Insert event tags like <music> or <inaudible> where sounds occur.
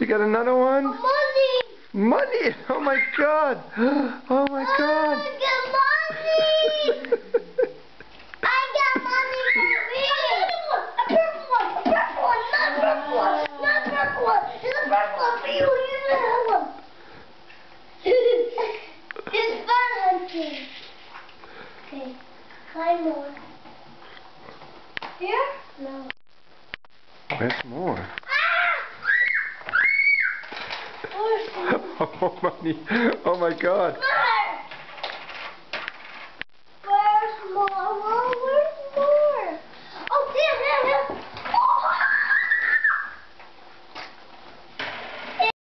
You got another one? Money! Money! Oh my god! Oh my god! I got money! I got money for me! A purple one! A purple one! Not a purple one! Not a purple one! There's a purple one for you! Here's another one! <laughs> it's fun hunting! Okay, find more. Here? No. Where's more? <laughs> Oh, money. Oh my god.